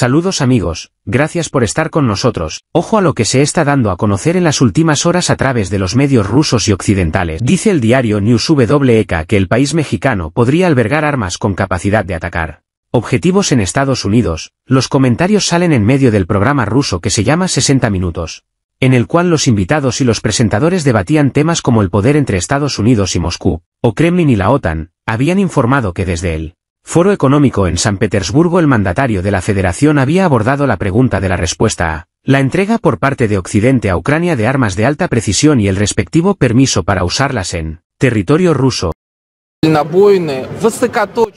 Saludos amigos, gracias por estar con nosotros. Ojo a lo que se está dando a conocer en las últimas horas a través de los medios rusos y occidentales. Dice el diario News WEK que el país mexicano podría albergar armas con capacidad de atacar. Objetivos en Estados Unidos. Los comentarios salen en medio del programa ruso que se llama 60 minutos, en el cual los invitados y los presentadores debatían temas como el poder entre Estados Unidos y Moscú, o Kremlin y la OTAN, habían informado que desde él. Foro Económico en San Petersburgo el mandatario de la Federación había abordado la pregunta de la respuesta a la entrega por parte de Occidente a Ucrania de armas de alta precisión y el respectivo permiso para usarlas en territorio ruso.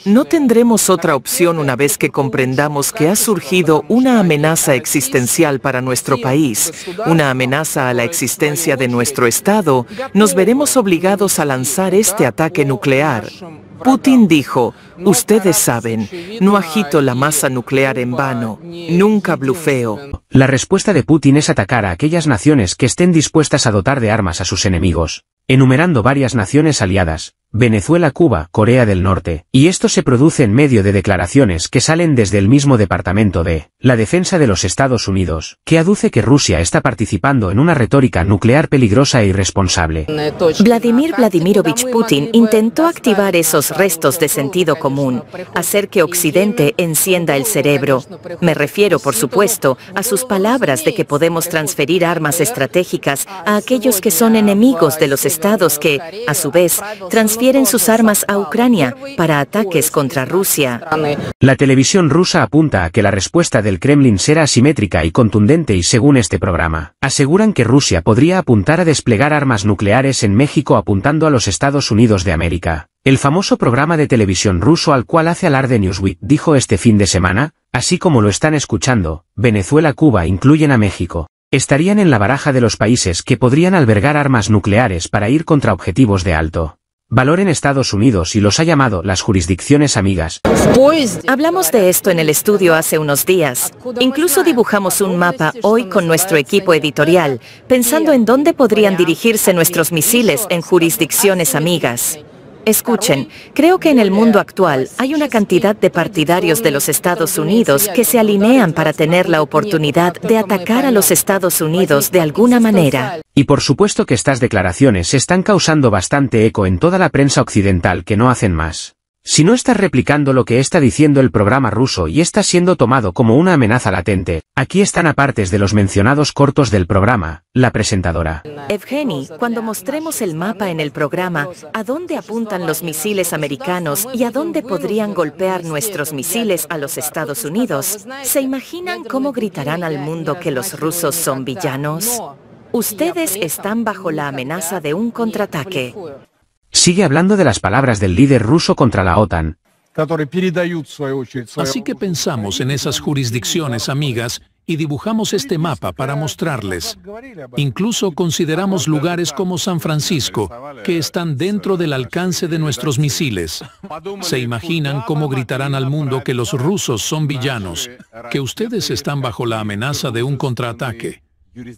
No tendremos otra opción una vez que comprendamos que ha surgido una amenaza existencial para nuestro país, una amenaza a la existencia de nuestro Estado, nos veremos obligados a lanzar este ataque nuclear. Putin dijo, ustedes saben, no agito la masa nuclear en vano, nunca blufeo. La respuesta de Putin es atacar a aquellas naciones que estén dispuestas a dotar de armas a sus enemigos, enumerando varias naciones aliadas, Venezuela, Cuba, Corea del Norte, y esto se produce en medio de declaraciones que salen desde el mismo Departamento de la Defensa de los Estados Unidos, que aduce que Rusia está participando en una retórica nuclear peligrosa e irresponsable. Vladimir Vladimirovich Putin intentó activar esos restos de sentido común, hacer que Occidente encienda el cerebro. Me refiero, por supuesto, a sus palabras de que podemos transferir armas estratégicas a aquellos que son enemigos de los estados que, a su vez, transfieren transfieren sus armas a Ucrania para ataques contra Rusia. La televisión rusa apunta a que la respuesta del Kremlin será asimétrica y contundente y según este programa, aseguran que Rusia podría apuntar a desplegar armas nucleares en México apuntando a los Estados Unidos de América. El famoso programa de televisión ruso al cual hace alarde Newsweek dijo este fin de semana, así como lo están escuchando, Venezuela-Cuba incluyen a México. Estarían en la baraja de los países que podrían albergar armas nucleares para ir contra objetivos de alto valor en Estados Unidos y los ha llamado las jurisdicciones amigas. Hablamos de esto en el estudio hace unos días. Incluso dibujamos un mapa hoy con nuestro equipo editorial, pensando en dónde podrían dirigirse nuestros misiles en jurisdicciones amigas. Escuchen, creo que en el mundo actual hay una cantidad de partidarios de los Estados Unidos que se alinean para tener la oportunidad de atacar a los Estados Unidos de alguna manera. Y por supuesto que estas declaraciones están causando bastante eco en toda la prensa occidental que no hacen más. Si no estás replicando lo que está diciendo el programa ruso y está siendo tomado como una amenaza latente, aquí están apartes de los mencionados cortos del programa, la presentadora. Evgeny, cuando mostremos el mapa en el programa, a dónde apuntan los misiles americanos y a dónde podrían golpear nuestros misiles a los Estados Unidos, ¿se imaginan cómo gritarán al mundo que los rusos son villanos? Ustedes están bajo la amenaza de un contraataque. Sigue hablando de las palabras del líder ruso contra la OTAN. Así que pensamos en esas jurisdicciones amigas y dibujamos este mapa para mostrarles. Incluso consideramos lugares como San Francisco, que están dentro del alcance de nuestros misiles. ¿Se imaginan cómo gritarán al mundo que los rusos son villanos, que ustedes están bajo la amenaza de un contraataque?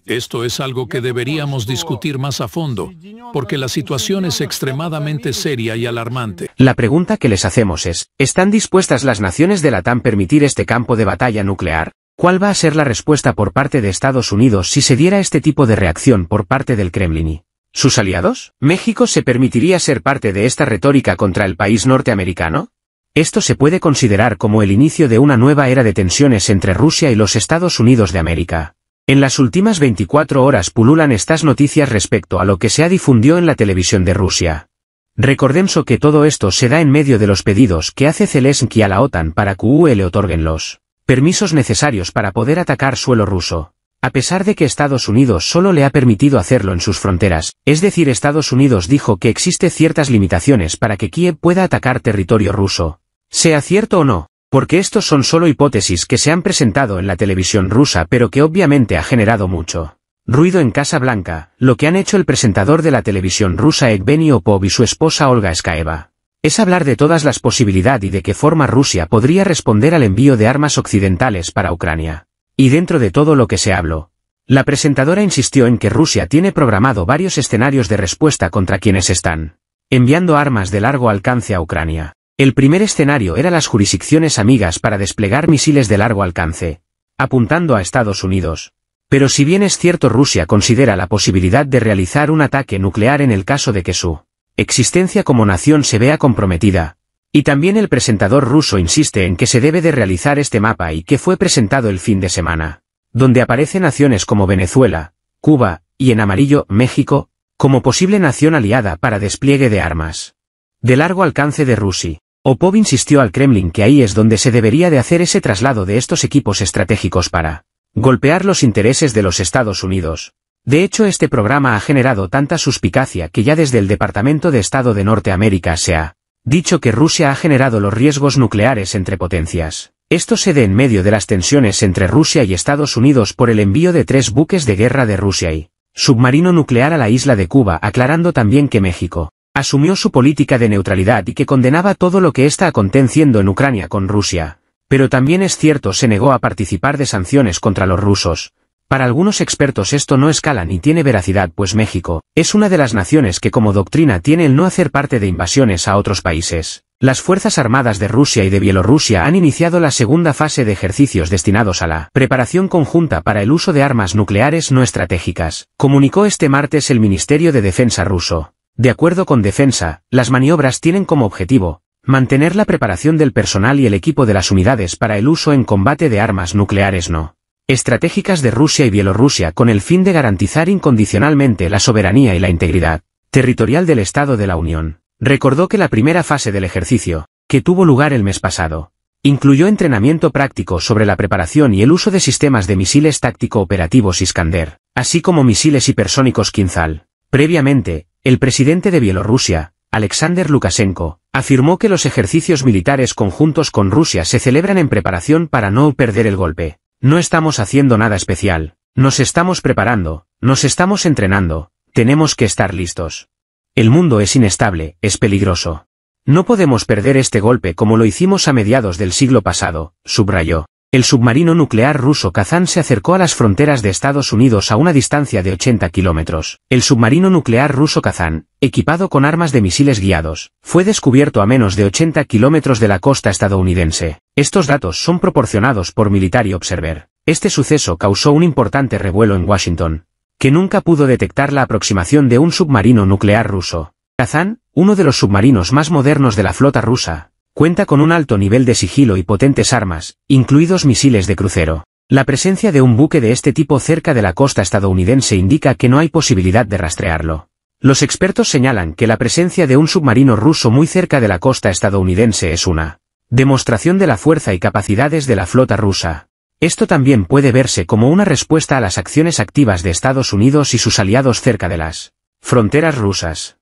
Esto es algo que deberíamos discutir más a fondo, porque la situación es extremadamente seria y alarmante. La pregunta que les hacemos es, ¿están dispuestas las naciones de la TAM permitir este campo de batalla nuclear? ¿Cuál va a ser la respuesta por parte de Estados Unidos si se diera este tipo de reacción por parte del Kremlin? ¿Sus aliados? ¿México se permitiría ser parte de esta retórica contra el país norteamericano? Esto se puede considerar como el inicio de una nueva era de tensiones entre Rusia y los Estados Unidos de América. En las últimas 24 horas pululan estas noticias respecto a lo que se ha difundido en la televisión de Rusia. Recordemos que todo esto se da en medio de los pedidos que hace Zelensky a la OTAN para que UE le otorguen los permisos necesarios para poder atacar suelo ruso. A pesar de que Estados Unidos solo le ha permitido hacerlo en sus fronteras, es decir Estados Unidos dijo que existe ciertas limitaciones para que Kiev pueda atacar territorio ruso. Sea cierto o no, porque estos son solo hipótesis que se han presentado en la televisión rusa pero que obviamente ha generado mucho ruido en Casa Blanca, lo que han hecho el presentador de la televisión rusa Evgeny Opov y su esposa Olga Skaeva. Es hablar de todas las posibilidades y de qué forma Rusia podría responder al envío de armas occidentales para Ucrania. Y dentro de todo lo que se habló, la presentadora insistió en que Rusia tiene programado varios escenarios de respuesta contra quienes están enviando armas de largo alcance a Ucrania. El primer escenario era las jurisdicciones amigas para desplegar misiles de largo alcance, apuntando a Estados Unidos. Pero si bien es cierto Rusia considera la posibilidad de realizar un ataque nuclear en el caso de que su existencia como nación se vea comprometida, y también el presentador ruso insiste en que se debe de realizar este mapa y que fue presentado el fin de semana, donde aparecen naciones como Venezuela, Cuba, y en amarillo, México, como posible nación aliada para despliegue de armas. De largo alcance de Rusia. Opov insistió al Kremlin que ahí es donde se debería de hacer ese traslado de estos equipos estratégicos para golpear los intereses de los Estados Unidos. De hecho este programa ha generado tanta suspicacia que ya desde el Departamento de Estado de Norteamérica se ha dicho que Rusia ha generado los riesgos nucleares entre potencias. Esto se dé en medio de las tensiones entre Rusia y Estados Unidos por el envío de tres buques de guerra de Rusia y submarino nuclear a la isla de Cuba aclarando también que México asumió su política de neutralidad y que condenaba todo lo que está aconteciendo en Ucrania con Rusia. Pero también es cierto se negó a participar de sanciones contra los rusos. Para algunos expertos esto no escala ni tiene veracidad pues México es una de las naciones que como doctrina tiene el no hacer parte de invasiones a otros países. Las Fuerzas Armadas de Rusia y de Bielorrusia han iniciado la segunda fase de ejercicios destinados a la preparación conjunta para el uso de armas nucleares no estratégicas, comunicó este martes el Ministerio de Defensa ruso. De acuerdo con Defensa, las maniobras tienen como objetivo, mantener la preparación del personal y el equipo de las unidades para el uso en combate de armas nucleares no estratégicas de Rusia y Bielorrusia con el fin de garantizar incondicionalmente la soberanía y la integridad territorial del Estado de la Unión. Recordó que la primera fase del ejercicio, que tuvo lugar el mes pasado, incluyó entrenamiento práctico sobre la preparación y el uso de sistemas de misiles táctico-operativos Iskander, así como misiles hipersónicos Kinzhal. Previamente, el presidente de Bielorrusia, Alexander Lukashenko, afirmó que los ejercicios militares conjuntos con Rusia se celebran en preparación para no perder el golpe. No estamos haciendo nada especial, nos estamos preparando, nos estamos entrenando, tenemos que estar listos. El mundo es inestable, es peligroso. No podemos perder este golpe como lo hicimos a mediados del siglo pasado, subrayó. El submarino nuclear ruso Kazan se acercó a las fronteras de Estados Unidos a una distancia de 80 kilómetros. El submarino nuclear ruso Kazan, equipado con armas de misiles guiados, fue descubierto a menos de 80 kilómetros de la costa estadounidense. Estos datos son proporcionados por Military Observer. Este suceso causó un importante revuelo en Washington, que nunca pudo detectar la aproximación de un submarino nuclear ruso. Kazan, uno de los submarinos más modernos de la flota rusa, Cuenta con un alto nivel de sigilo y potentes armas, incluidos misiles de crucero. La presencia de un buque de este tipo cerca de la costa estadounidense indica que no hay posibilidad de rastrearlo. Los expertos señalan que la presencia de un submarino ruso muy cerca de la costa estadounidense es una demostración de la fuerza y capacidades de la flota rusa. Esto también puede verse como una respuesta a las acciones activas de Estados Unidos y sus aliados cerca de las fronteras rusas.